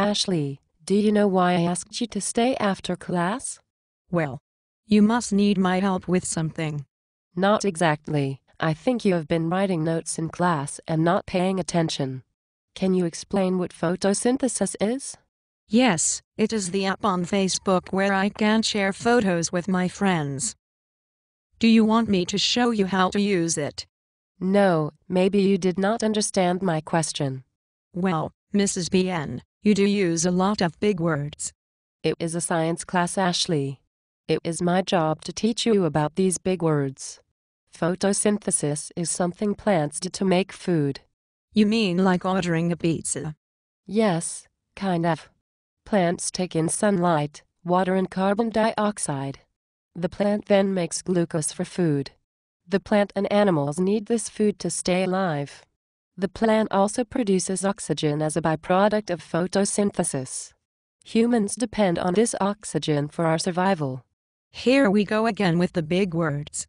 Ashley, do you know why I asked you to stay after class? Well, you must need my help with something. Not exactly. I think you have been writing notes in class and not paying attention. Can you explain what photosynthesis is? Yes, it is the app on Facebook where I can share photos with my friends. Do you want me to show you how to use it? No, maybe you did not understand my question. Well, Mrs. Behen, you do use a lot of big words. It is a science class, Ashley. It is my job to teach you about these big words. Photosynthesis is something plants do to make food. You mean like ordering a pizza? Yes, kind of. Plants take in sunlight, water, and carbon dioxide. The plant then makes glucose for food. The plant and animals need this food to stay alive. The plant also produces oxygen as a byproduct of photosynthesis. Humans depend on this oxygen for our survival. Here we go again with the big words.